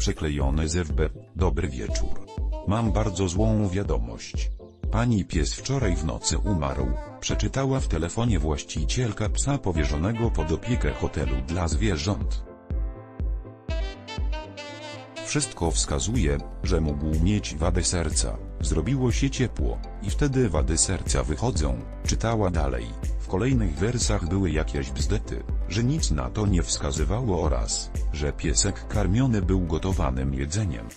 Przeklejone z FB. Dobry wieczór. Mam bardzo złą wiadomość. Pani pies wczoraj w nocy umarł, przeczytała w telefonie właścicielka psa powierzonego pod opiekę hotelu dla zwierząt. Wszystko wskazuje, że mógł mieć wadę serca. Zrobiło się ciepło, i wtedy wady serca wychodzą, czytała dalej. Kolejnych wersach były jakieś bzdety, że nic na to nie wskazywało oraz, że piesek karmiony był gotowanym jedzeniem.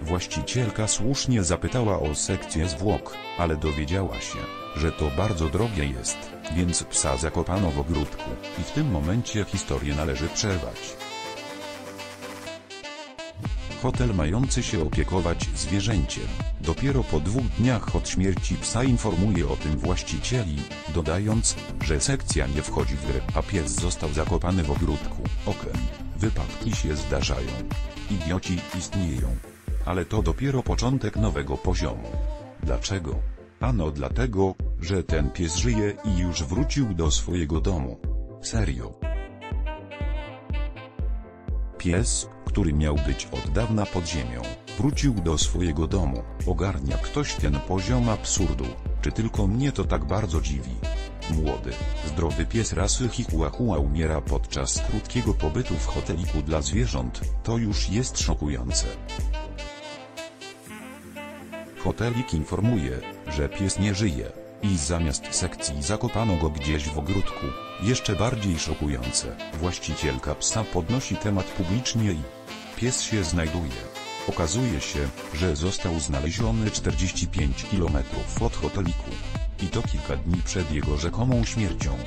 Właścicielka słusznie zapytała o sekcję zwłok, ale dowiedziała się, że to bardzo drogie jest, więc psa zakopano w ogródku, i w tym momencie historię należy przerwać. Hotel mający się opiekować zwierzęciem, dopiero po dwóch dniach od śmierci psa informuje o tym właścicieli, dodając, że sekcja nie wchodzi w grę, a pies został zakopany w ogródku. Okej, wypadki się zdarzają. Idioci istnieją. Ale to dopiero początek nowego poziomu. Dlaczego? Ano dlatego, że ten pies żyje i już wrócił do swojego domu. Serio. Pies, który miał być od dawna pod ziemią, wrócił do swojego domu. Ogarnia ktoś ten poziom absurdu, czy tylko mnie to tak bardzo dziwi? Młody, zdrowy pies rasy Chihuahua umiera podczas krótkiego pobytu w hoteliku dla zwierząt, to już jest szokujące. Hotelik informuje, że pies nie żyje, i zamiast sekcji zakopano go gdzieś w ogródku. Jeszcze bardziej szokujące, właścicielka psa podnosi temat publicznie i pies się znajduje. Okazuje się, że został znaleziony 45 km od hoteliku. I to kilka dni przed jego rzekomą śmiercią.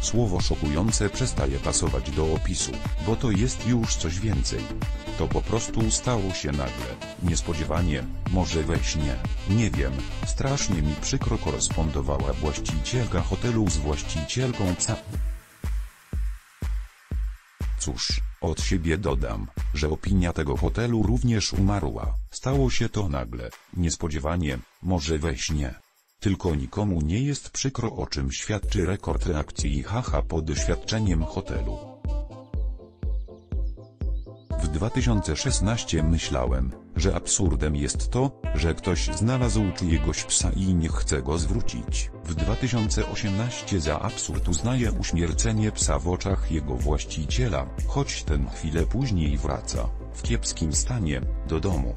Słowo szokujące przestaje pasować do opisu, bo to jest już coś więcej. To po prostu stało się nagle, niespodziewanie, może we śnie, nie wiem, strasznie mi przykro korespondowała właścicielka hotelu z właścicielką psa. Cóż, od siebie dodam, że opinia tego hotelu również umarła. Stało się to nagle, niespodziewanie, może we śnie. Tylko nikomu nie jest przykro o czym świadczy rekord reakcji haha po doświadczeniem hotelu. W 2016 myślałem, że absurdem jest to, że ktoś znalazł czyjegoś psa i nie chce go zwrócić. W 2018 za absurd uznaje uśmiercenie psa w oczach jego właściciela, choć ten chwilę później wraca, w kiepskim stanie, do domu.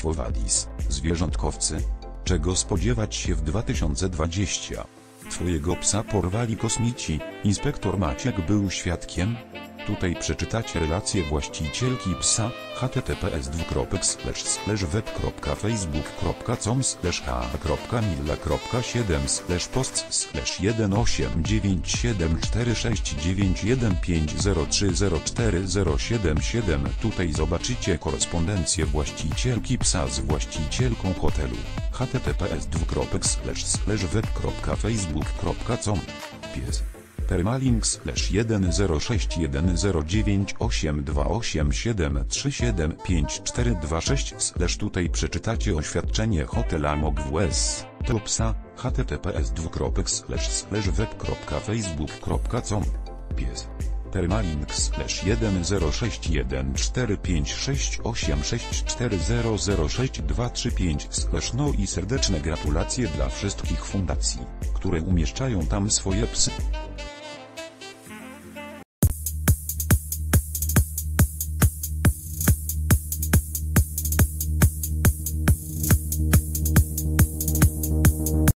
Quo vadis, zwierzątkowcy? Czego spodziewać się w 2020? Twojego psa porwali kosmici, inspektor Maciek był świadkiem? Tutaj przeczytacie relację właścicielki psa, https web.facebook.com ha.milla.7 post 189746915030304077 Tutaj zobaczycie korespondencję właścicielki psa z właścicielką hotelu, https web.facebook.com Pies permalink slash 1061098287375426 slash tutaj przeczytacie oświadczenie hotela MOGWS, to psa, https web.facebook.com Pies. Permalink slash 1061456864006235 slash no i serdeczne gratulacje dla wszystkich fundacji, które umieszczają tam swoje psy.